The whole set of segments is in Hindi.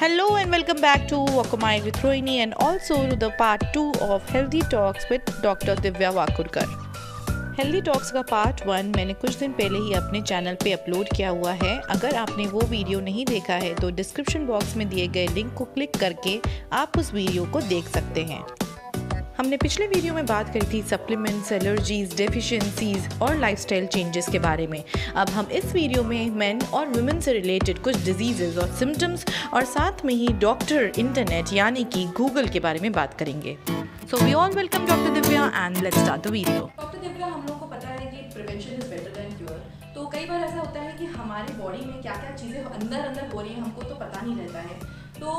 Hello and welcome back to Wakamai with Rohini and also to the part 2 of Healthy Talks with Dr. Divya Wakurkar. Healthy talks का पार्ट वन मैंने कुछ दिन पहले ही अपने चैनल पे अपलोड किया हुआ है अगर आपने वो वीडियो नहीं देखा है तो डिस्क्रिप्शन बॉक्स में दिए गए लिंक को क्लिक करके आप उस वीडियो को देख सकते हैं हमने पिछले वीडियो में बात करी थी सप्लीमेंट्स एलर्जीज डेफिशिएंसीज और लाइफस्टाइल चेंजेस के बारे में। अब हम इस वीडियो में मेन और वुमेन से रिलेटेड कुछ डिजीजेज और सिम्टम्स और साथ में ही डॉक्टर इंटरनेट यानी कि गूगल के बारे में बात करेंगे। So we all welcome doctor Divya and let's start the video doctor Divya हम लोग को पता है कि prevention is better than cure तो कई बार ऐसा होता है कि हमारी बॉडी में क्या क्या चीज़ें अंदर अंदर हो रही हैं, हमको तो पता नहीं रहता है। तो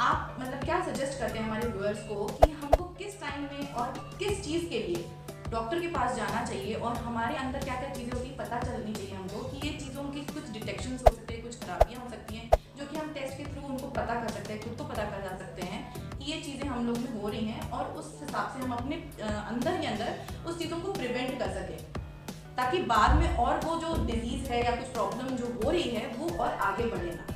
आप मतलब क्या सजेस्ट करते हैं हमारे व्यूअर्स को कि किस टाइम में और किस चीज़ के लिए डॉक्टर के पास जाना चाहिए और हमारे अंदर क्या क्या चीज़ें होती पता चलनी चाहिए हमको कि ये चीज़ों की कुछ डिटेक्शन हो सकते हैं, कुछ खराबियाँ हो सकती हैं जो कि हम टेस्ट के थ्रू उनको पता कर सकते हैं, खुद को पता कर जा सकते हैं कि ये चीज़ें हम लोग में हो रही हैं और उस हिसाब से हम अपने अंदर ही अंदर उस चीज़ों को प्रिवेंट कर सकें ताकि बाद में और वो जो डिज़ीज़ है या कुछ प्रॉब्लम जो हो रही है वो और आगे बढ़े ना।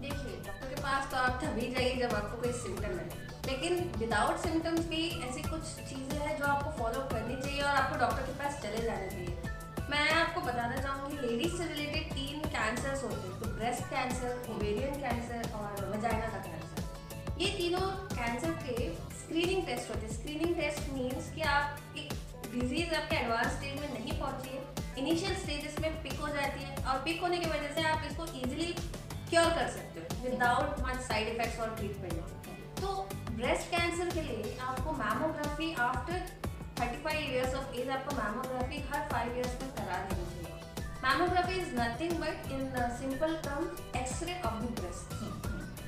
देखिए डॉक्टर के पास तो आप तभी जाइए जब आपको कोई सिम्टम है लेकिन विदाउट सिम्टम्स भी ऐसी कुछ चीज़ें हैं जो आपको फॉलो करनी चाहिए और आपको डॉक्टर के पास चले जाना चाहिए। मैं आपको बताना चाहूँगी लेडीज़ से रिलेटेड तीन कैंसर्स होते हैं तो ब्रेस्ट कैंसर ओवेरियन कैंसर और वजाइना का कैंसर ये तीनों कैंसर के स्क्रीनिंग टेस्ट होते हैं। स्क्रीनिंग टेस्ट मीन्स कि आप एक डिज़ीज़ आपके एडवांस स्टेज में नहीं पहुँची है। इनिशियल स्टेजेस में पिक हो जाती है और पिक होने की वजह से आप इसको इजीली क्योर कर सकते हो विदाउट मच साइड इफेक्ट्स और ट्रीटमेंट ब्रेस्ट कैंसर के लिए आपको mammography after 35 years of age आपको मैमोग्राफी हर 5 इयर्स में करा देनी चाहिए। Mammography is nothing but in simple term X-ray of the breast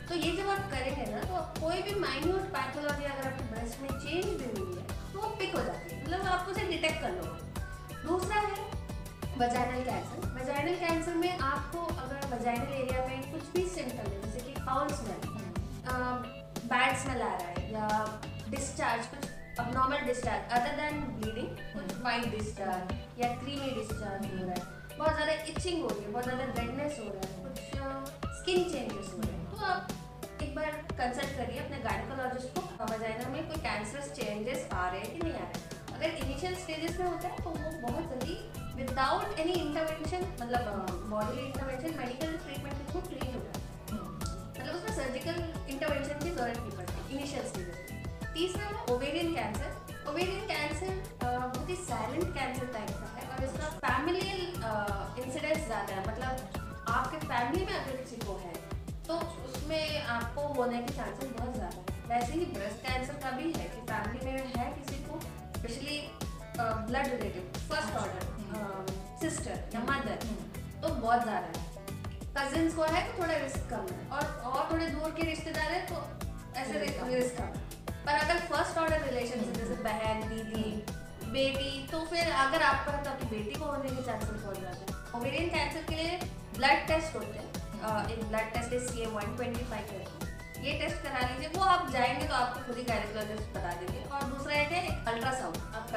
तो ये जब आप करेंगे ना तो कोई भी माइन्यूट पैथोलॉजी अगर आपके ब्रेस्ट में चेंज भी हुई है तो वो पिक हो जाती है। मतलब आप उसे डिटेक्ट कर लो दूसरा है वजाइनल कैंसर वजाइनल कैंसर में आपको अगर वजाइनल एरिया में कुछ भी सिम्टम है, जैसे कि फाउल स्मेल बैड स्मेल आ रहा है या डिस्चार्ज कुछ अब normal discharge other than bleeding कुछ वाइट डिस्चार्ज या क्रीमी डिस्चार्ज हो रहा है। बहुत ज़्यादा इचिंग हो रही है, बहुत ज़्यादा रेडनेस हो रहा है, कुछ स्किन चेंजेस हो रहे हैं। तो आप एक बार कंसल्ट करिए अपने गायकोलॉजिस्ट को वजाइना में कोई कैंसरस चेंजेस आ रहे हैं कि नहीं आ रहे अगर इनिशियल स्टेजेस में होता है तो वो बहुत जल्दी विदाउट एनी इंटरवेंशन मतलब बॉडी इंटरवेंशन मेडिकल ट्रीटमेंट के थ्रू क्लीन हो जाता है। सर्जिकल इंटरवेंशन की ज़रूरत नहीं पड़ती इनिशियल स्टेजेस में। तीसरा है ओवेरियन कैंसर ओवेरियन कैंसर बहुत ही साइलेंट कैंसर टाइप का है और इसका फैमिलियल इंसिडेंस ज़्यादा है। मतलब आपके फैमिली में अगर किसी को है तो उसमें आपको होने के चांसेस बहुत ज़्यादा है। वैसे ही ब्रेस्ट कैंसर का भी है कि फैमिली में है किसी को specially blood relative first order sister या मदर तो बहुत ज़्यादा है। कजिन्स को है तो थोड़ा रिस्क कम है और थोड़े दूर के रिश्तेदार है तो ऐसे रिस्क पर अगर फ़र्स्ट ऑर्डर रिलेशन जैसे बहन दीदी बेटी तो फिर अगर आपको है तो आपकी बेटी को होने के चांसेस बहुत जाते हैं। ओवेरियन कैंसर के लिए ब्लड टेस्ट होते हैं। एक ब्लड टेस्ट है C A one twenty five करके। ये टेस्ट करा लीजिए वो आप जाएँगे तो आपको खुद ही गायकोलॉजिस्ट बता देंगे। और दूसरा एक है अल्ट्रासाउंड आप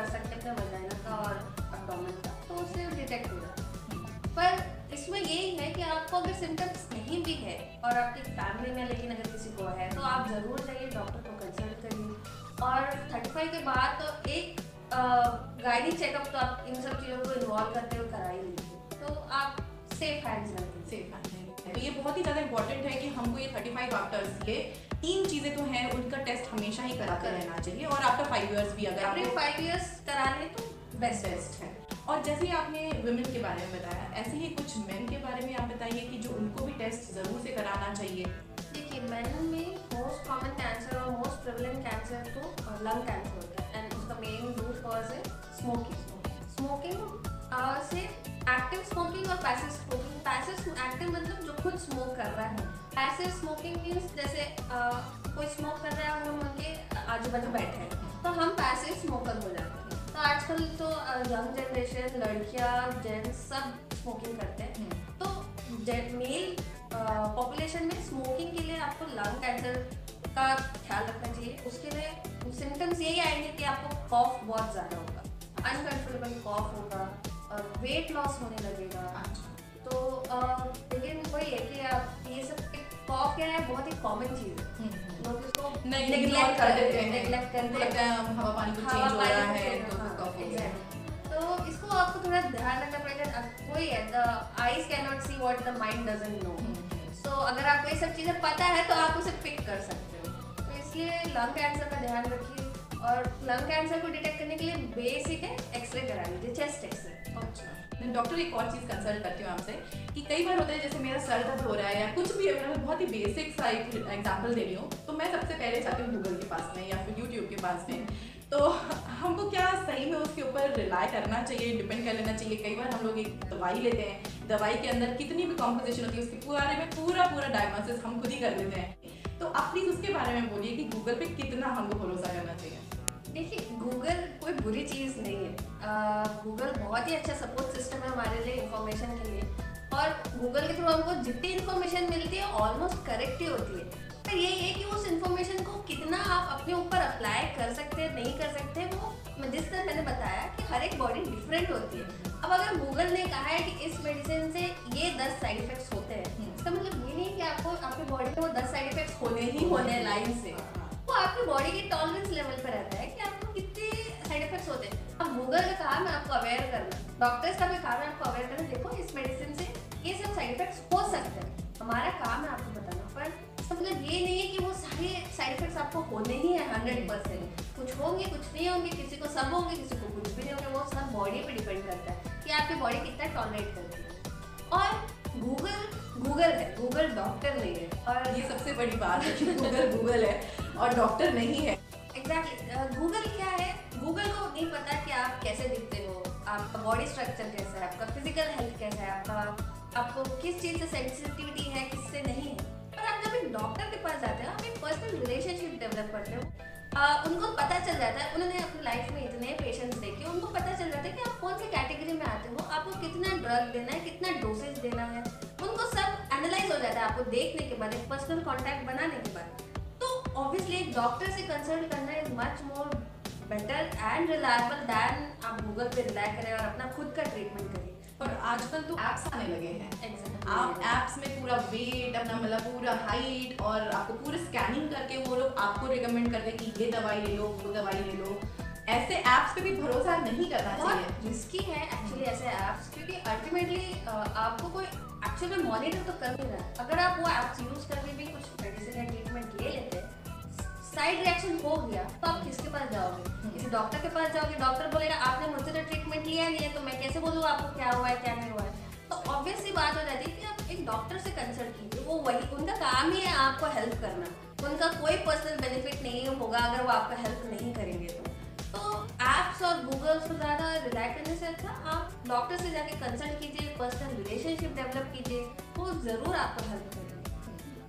इसमें यही है कि आपको अगर सिम्टम्स नहीं भी है और आपकी फैमिली में लेकिन अगर किसी को है तो आप ज़रूर जाइए डॉक्टर को कंसल्ट करिए। और थर्टी फाइव के बाद तो एक गाइडिंग चेकअप तो आप इन सब चीज़ों को इन्वॉल्व करते हुए करा ही। लीजिए तो आप सेफ़ हैंड्स रखें सेफ़ है तो ये बहुत ही ज़्यादा इंपॉर्टेंट है कि हमको ये 35 आफ्टर्स के तीन चीज़ें तो हैं उनका टेस्ट हमेशा ही कराते रहना चाहिए। और आफ्टर फाइव ईयर्स भी अगर आपने फाइव इयर्स करा लें तो बेस्ट टेस्ट है। और जैसे ही आपने वुमेन के बारे में बताया ऐसे ही कुछ मेन के बारे में आप बताइए कि जो उनको भी टेस्ट ज़रूर से कराना चाहिए। देखिए मैन में मोस्ट कॉमन कैंसर और मोस्ट प्रेवलेंट कैंसर तो लंग कैंसर होता है। एंड उसका मेन रूट कॉज है स्मोकिंग स्मोकिंग से एक्टिव स्मोकिंग और पैसिव स्मोकिंग पैसिव एक्टिव मतलब जो खुद स्मोक कर रहा है। पैसिव स्मोकिंग मीन्स जैसे uh, कोई स्मोक कर रहा है और हम उनके आजू बाजू बैठे हैं। तो हम पैसिव स्मोकर हो जाते हैं। आजकल तो यंग जनरेशन लड़कियाँ जेंट्स सब स्मोकिंग करते हैं। तो मेल पॉपुलेशन में स्मोकिंग के लिए आपको लंग कैंसर का ख्याल रखना चाहिए। उसके लिए सिम्टम्स यही आएँगे कि आपको कॉफ बहुत ज़्यादा होगा। अनकंट्रोलेबल कॉफ होगा और वेट लॉस होने लगेगा। तो लेकिन वही है कि आप ये सब कॉफ क्या है बहुत ही कॉमन चीज़ है। हम्म, लोग इसको नहीं कर देते हैं। neglect उनको करते हैं। हवा पानी कुछ चेंज हो रहा है तो कफ. तो इसको आपको थोड़ा ध्यान रखना पड़ेगा। कोई है the eyes can not see what the mind doesn't know hmm, so अगर आपको ये सब चीज़ें पता है तो आप उसे पिक कर सकते हो। तो इसलिए लंग कैंसर का ध्यान रखिए। और लंग कैंसर को डिटेक्ट करने के लिए बेसिक है एक्सरे करा लीजिए चेस्ट एक्सरे अच्छा। डॉक्टर एक और चीज़ कंसल्ट करती हूँ आपसे, कि कई बार होता है, जैसे मेरा सर दर्द हो रहा है या कुछ भी मैं बहुत ही बेसिक सा एक एग्ज़ाम्पल दे रही हूँ तो मैं सबसे पहले जाती हूँ गूगल के पास में या फिर यूट्यूब के पास में। तो हमको क्या सही में उसके ऊपर रिलाई करना चाहिए डिपेंड कर लेना चाहिए? कई बार हम लोग एक दवाई लेते हैं, दवाई के अंदर कितनी भी कॉम्पोजिशन होती है, उसके बारे में पूरा पूरा डायग्नोसिस हम खुद ही कर लेते हैं। तो आप प्लीज़ उसके बारे में बोलिए कि गूगल पे कितना हमको भरोसा करना चाहिए। बुरी चीज़ नहीं है। गूगल बहुत ही अच्छा सपोर्ट सिस्टम है हमारे लिए इंफॉर्मेशन के लिए। और गूगल के थ्रू हमको जितनी इन्फॉर्मेशन मिलती है ऑलमोस्ट करेक्ट ही होती है। पर यही है कि उस इन्फॉर्मेशन को कितना आप अपने ऊपर अप्लाई कर सकते हैं नहीं कर सकते वो मैं जिस तरह मैंने बताया कि हर एक बॉडी डिफरेंट होती है। अब अगर गूगल ने कहा है कि इस मेडिसिन से ये दस साइड इफेक्ट्स होते हैं इसका मतलब ये नहीं कि आपको आपकी बॉडी में वो दस साइड इफेक्ट्स होने ही होने हैं लाइन से। वो आपकी बॉडी के टॉलरेंस लेवल पर रहता है कि आपको कितने होते हैं। अब गूगल का काम है आपको अवेयर करना। डॉक्टर्स का भी काम है आपको अवेयर करना। देखो, इस मेडिसिन से ये सब साइड इफेक्ट्स हो सकते हैं। हमारा काम है आपको बताना। पर मतलब ये नहीं है कि वो सारे साइड इफेक्ट्स आपको होने ही है हंड्रेड परसेंट कुछ होंगे, कुछ नहीं होंगे, किसी को सब होंगे, किसी को कुछ भी नहीं होंगे। वो सब बॉडी पे डिपेंड करता है कि आपकी बॉडी कितना टॉलरेट करती है। और गूगल गूगल है। गूगल डॉक्टर नहीं है। और ये सबसे बड़ी बात है गूगल गूगल है और डॉक्टर नहीं है। एग्जैक्टली गूगल क्या है? गूगल को नहीं पता कि आप कैसे दिखते हो आपका बॉडी स्ट्रक्चर कैसा है आपका फ़िज़िकल हेल्थ कैसा है आपका आपको किस चीज़ से सेंसिटिविटी है किससे नहीं है। पर आप जब एक डॉक्टर के पास जाते हो आप एक पर्सनल रिलेशनशिप डेवलप करते हो आ, उनको पता चल जाता है उन्होंने अपनी लाइफ में इतने पेशेंट्स देखे उनको पता चल जाता है कि आप कौन सी कैटेगरी में आते हो आपको कितना ड्रग देना है कितना डोसेज देना है। उनको सब एनालाइज हो जाता है आपको देखने के बाद एक पर्सनल कॉन्टैक्ट बनाने के बाद। ऑब्वियसली एक डॉक्टर से कंसल्ट करना is much more better and reliable than आप गूगल पे रिलाई करें और अपना खुद का ट्रीटमेंट करें। और आजकल तो एप्स आने लगे हैं। Exactly. आप एप्स में पूरा वेट अपना मतलब पूरा हाइट और आपको पूरे स्कैनिंग करके वो लोग आपको रिकमेंड करते हैं कि ये दवाई ले लो वो दवाई ले लो। ऐसे एप्स पे भी भरोसा नहीं करना चाहिए। रिस्की है एक्चुअली ऐसे ऐप्स क्योंकि अल्टीमेटली आपको कोई एक्चुअली मॉनिटर तो कर नहीं रहा। है अगर आप वो ऐप्स यूज़ करके भी कुछ मेडिसिन साइड रिएक्शन हो गया तो आप किसके पास जाओगे? किसी डॉक्टर के पास जाओगे? डॉक्टर बोलेगा, आपने मुझसे तो ट्रीटमेंट लिया नहीं है तो मैं कैसे बोलूँ आपको क्या हुआ है, क्या नहीं हुआ है? तो ऑब्वियस सी बात हो जाती है कि आप एक डॉक्टर से कंसल्ट कीजिए। वो वही, उनका काम ही है आपको हेल्प करना। उनका कोई पर्सनल बेनिफिट नहीं होगा अगर वो आपका हेल्प नहीं करेंगे तो। तो ऐप्स और गूगल से ज़्यादा रिलाई करने से अच्छा आप डॉक्टर से जाके कंसल्ट कीजिए पर्सनल रिलेशनशिप डेवलप कीजिए, वो ज़रूर आपको हेल्प करेंगे।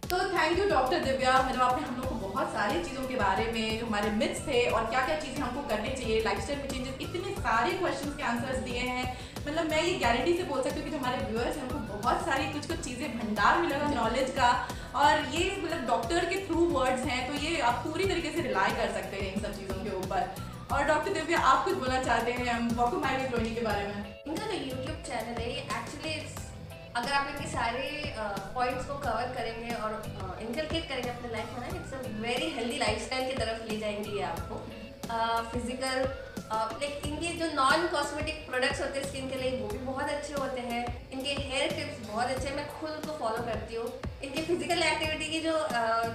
तो थैंक यू डॉक्टर दिव्या मतलब आपने हम लोग बहुत सारी चीज़ों के बारे में, जो हमारे मिथ्स थे और क्या क्या चीज़ें हमको करनी चाहिए लाइफस्टाइल में चेंजेस इतने सारे क्वेश्चंस के आंसर्स दिए हैं। मतलब मैं ये गारंटी से बोल सकती हूँ कि जो हमारे व्यूअर्स हैं, उनको बहुत सारी कुछ कुछ चीज़ें भंडार मिलेगा नॉलेज का। और ये मतलब डॉक्टर के थ्रू वर्ड्स हैं तो ये आप पूरी तरीके से रिलाई कर सकते हैं इन सब चीज़ों के ऊपर। और डॉक्टर दिव्या, आप कुछ बोलना चाहते हैं? वॉको माइवी क्रोनी के बारे में। इनका जो यूट्यूब चैनल है, ये एक्चुअली अगर आप इनके सारे पॉइंट्स को कवर करेंगे और इनकलकेट करेंगे अपने लाइफ में ना it's a very healthy lifestyle की तरफ़ ले जाएँगे ये आपको। फ़िज़िकल लाइक इनके जो नॉन कॉस्मेटिक प्रोडक्ट्स होते हैं स्किन के लिए, वो भी बहुत अच्छे होते हैं। इनके हेयर टिप्स बहुत अच्छे हैं, मैं खुद उनको फॉलो करती हूँ। इनकी फ़िज़िकल एक्टिविटी की जो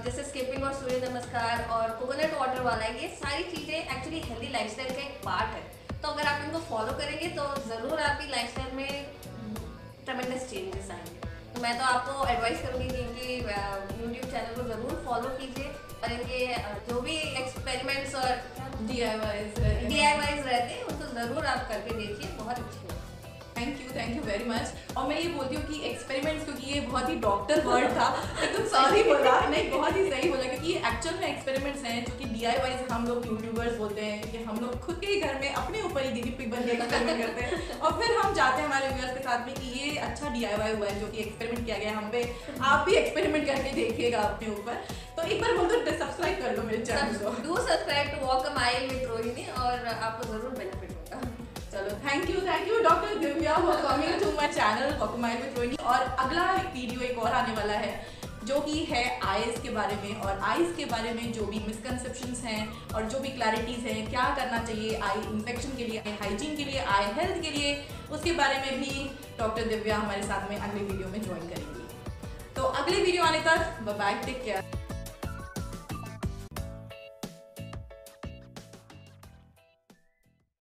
जैसे स्किपिंग और सूर्य नमस्कार और कोकोनट वाटर वाला ये सारी चीज़ें एक्चुअली हेल्दी लाइफस्टाइल का एक पार्ट है। तो अगर आप इनको फॉलो करेंगे तो ज़रूर आपकी लाइफस्टाइल में ट्रमेंडस चेंजेस आएँगे। मैं तो आपको एडवाइस करूँगी कि इनकी यूट्यूब चैनल को ज़रूर फॉलो कीजिए और इनके uh, जो भी एक्सपेरिमेंट्स और D I Ys D I Ys रहते हैं उनको ज़रूर आप करके देखिए बहुत अच्छे हैं। Thank you thank you very much और मैं ये बोलती हूँ कि एक्सपेरिमेंट्स क्योंकि ये बहुत ही डॉक्टर वर्ड था एकदम सॉरी बोला। नहीं, बहुत ही सही बोला, क्योंकि ये एक्चुअल में एक्सपेरिमेंट्स हैं, जो कि डी वाइज हम लोग यूट्यूबर्स बोलते हैं क्योंकि हम लोग खुद के घर में अपने ऊपर ही दीदी पिक बन के एक्सपेरिमेंट करते हैं। और फिर हम जाते हैं हमारे व्यूअर्स के साथ में कि ये अच्छा डीआईवाई हुआ है, जो कि एक्सपेरिमेंट किया गया है, हम पे। आप भी एक्सपेरिमेंट करके देखिएगा अपने ऊपर। तो एक बार बोल दो सब्सक्राइब कर लो मेरे चैनल को। Do subscribe to walk a mile with Rohini और आपको ज़रूर बेनिफिट चलो thank you thank you doctor Divya for coming to my channel walk mile with Rohini और अगला एक वीडियो एक और आने वाला है, जो कि है आईज के बारे में। और आईज के बारे में जो भी मिसकनसेप्शन हैं और जो भी क्लैरिटीज़ हैं, क्या करना चाहिए आई इन्फेक्शन के लिए आई हाइजीन के लिए आई हेल्थ के लिए, उसके बारे में भी डॉक्टर दिव्या हमारे साथ में अगले वीडियो में ज्वाइन करेंगी। तो अगले वीडियो आने तक बाय टेक केयर